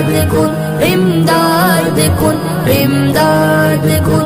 امداد كن امداد كن امداد كن